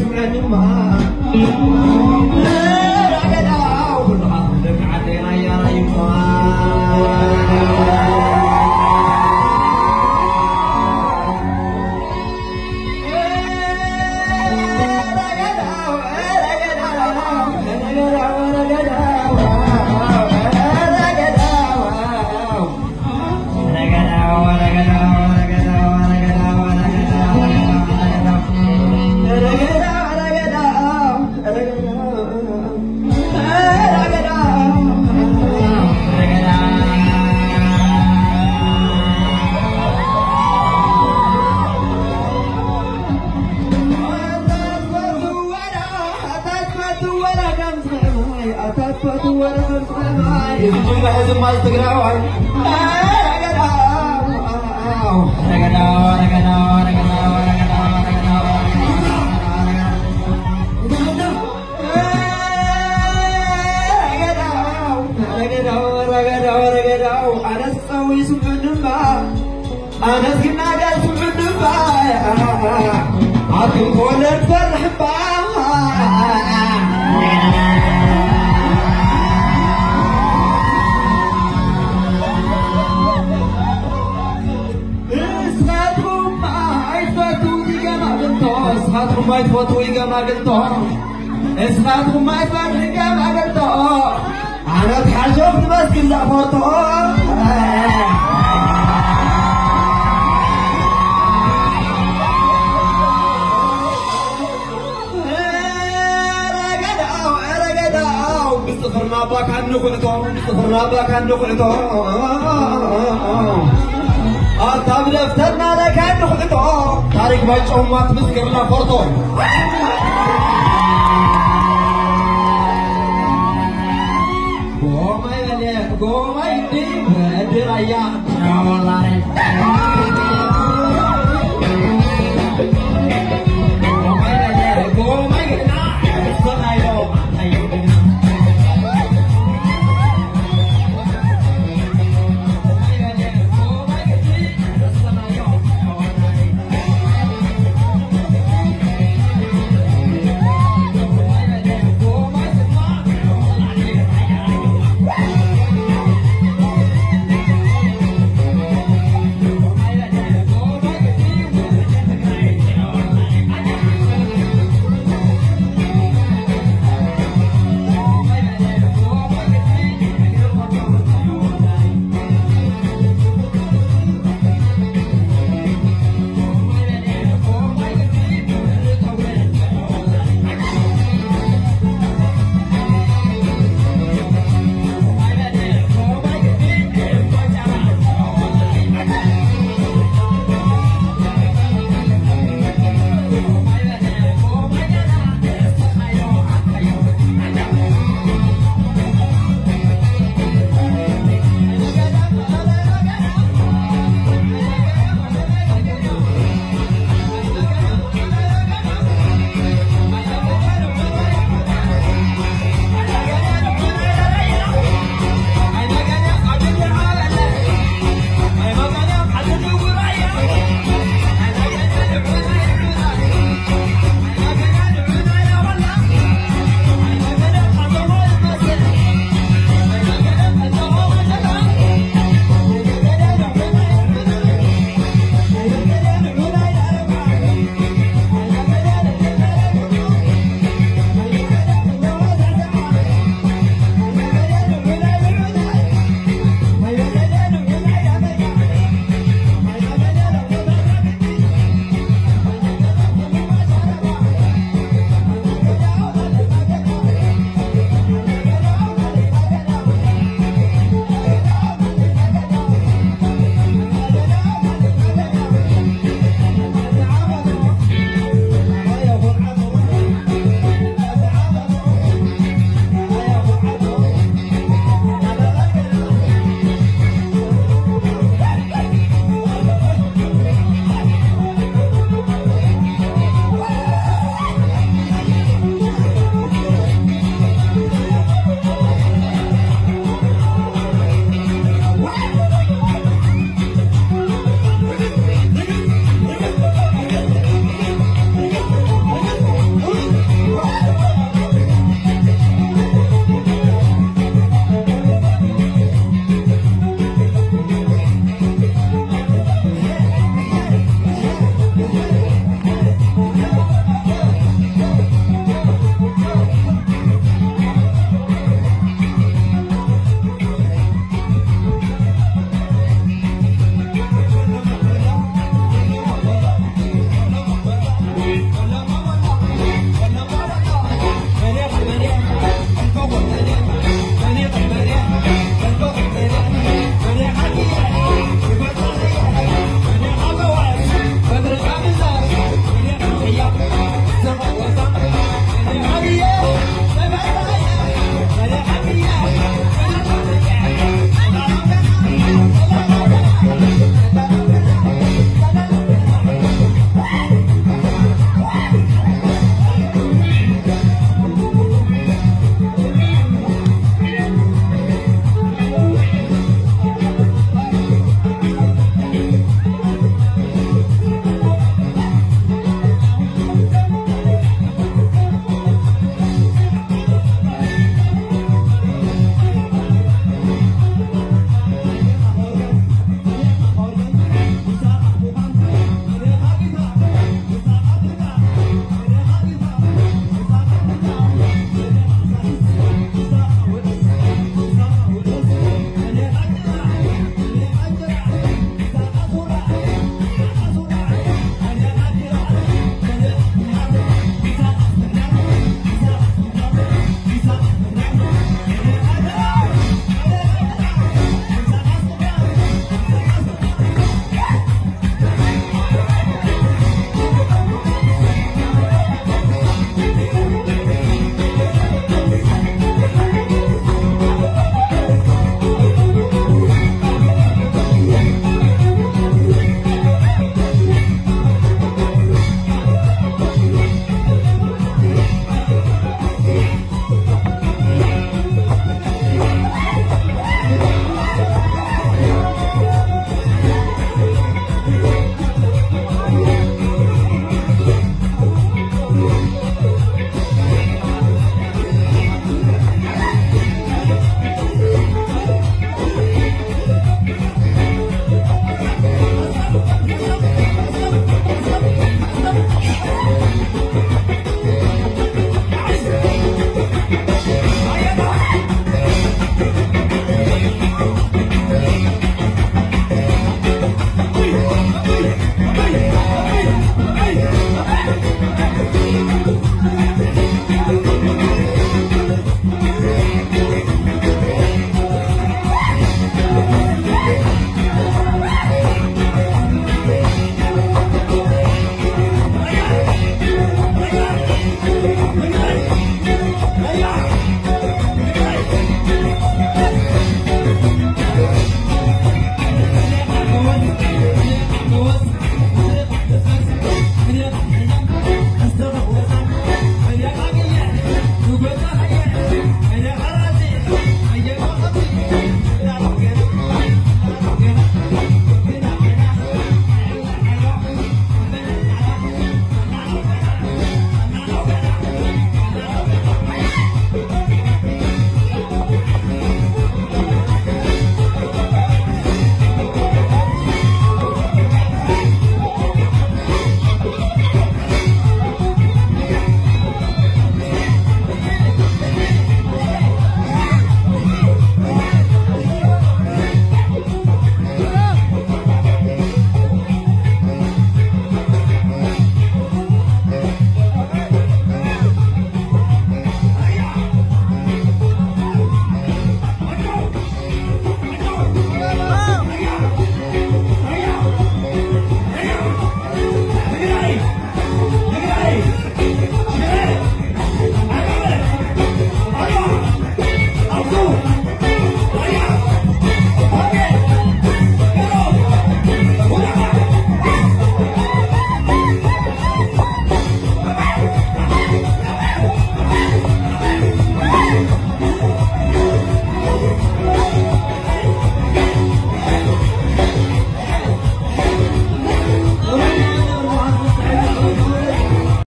em em mà أرجع تسمعني ما أنا سكنا قال سمعنا بايا عطل فولد فرح بايا قلتهم اسمعتهم ما يفوتوا يجمع قلتهم اسمعتهم ما قلتهم أنا تحجب بس كنا فوتهم استغفرنا باك عن نخلتهم استغفرنا باك عن نخلتهم أرتاب لفتنا لك عن نخلتهم ታሪክ ባይጫውማት ምስክርና ፈርቶ ጎማይ በለ ጎማይ ዲ በድራያ ሻወላሬ